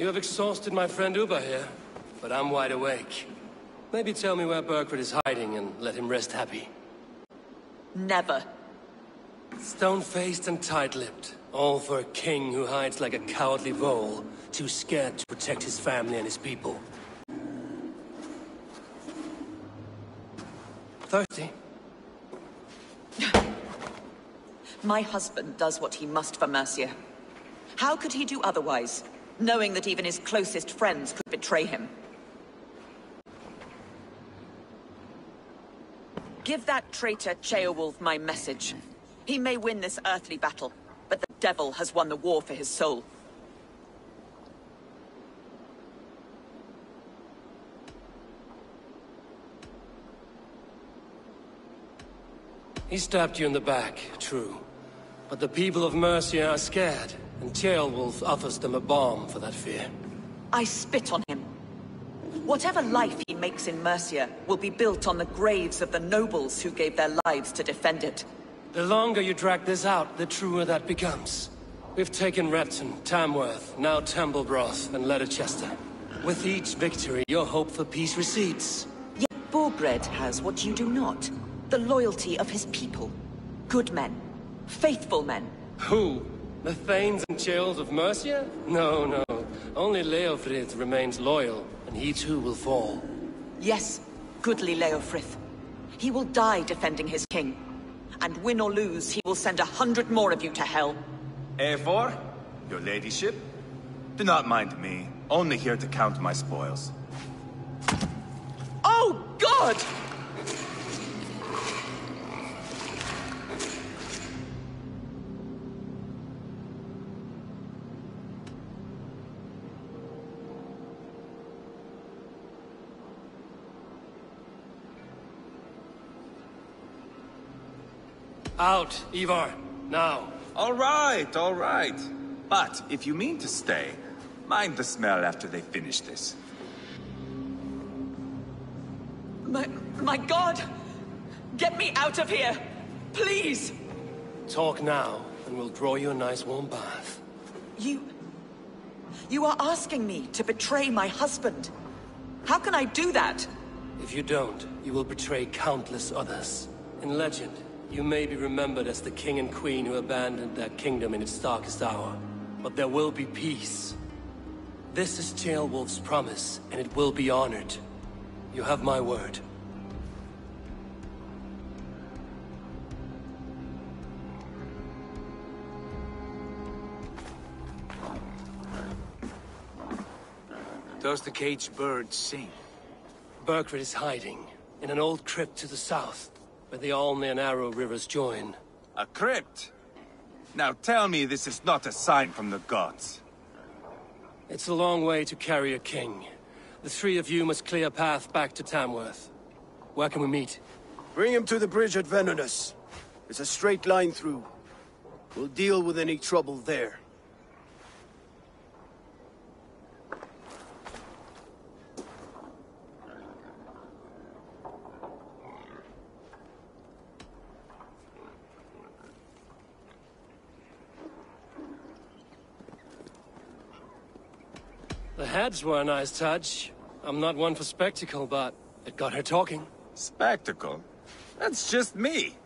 You have exhausted my friend Ubba here, but I'm wide awake. Maybe tell me where Burgred is hiding and let him rest happy. Never. Stone-faced and tight-lipped. All for a king who hides like a cowardly vole, too scared to protect his family and his people. Thirsty? My husband does what he must for Mercia. How could he do otherwise, knowing that even his closest friends could betray him? Give that traitor Ceolwulf my message. He may win this earthly battle, but the devil has won the war for his soul. He stabbed you in the back, true. But the people of Mercia are scared, and Ceolwulf offers them a balm for that fear. I spit on him. Whatever life he makes in Mercia will be built on the graves of the nobles who gave their lives to defend it. The longer you drag this out, the truer that becomes. We've taken Repton, Tamworth, now Templebrough, and Leicester. With each victory, your hope for peace recedes. Yet Burgred has what you do not. The loyalty of his people. Good men. Faithful men. Who? The Thanes and Churls of Mercia? No, no. Only Leofrith remains loyal, and he too will fall. Yes, goodly Leofrith. He will die defending his king. And win or lose, he will send a hundred more of you to hell. Eivor, your ladyship? Do not mind me. Only here to count my spoils. Oh, God! Out, Ivar, now. All right, all right. But if you mean to stay, mind the smell after they finish this. My, my God! Get me out of here! Please! Talk now, and we'll draw you a nice warm bath. You... You are asking me to betray my husband. How can I do that? If you don't, you will betray countless others. In legend, you may be remembered as the king and queen who abandoned their kingdom in its darkest hour. But there will be peace. This is Ceolwulf's promise, and it will be honored. You have my word. Does the caged bird sing? Burgred is hiding, in an old crypt to the south, where the Alne and Arrow rivers join. A crypt? Now tell me this is not a sign from the gods. It's a long way to carry a king. The three of you must clear a path back to Tamworth. Where can we meet? Bring him to the bridge at Venonus. It's a straight line through. We'll deal with any trouble there. The heads were a nice touch. I'm not one for spectacle, but it got her talking. Spectacle? That's just me.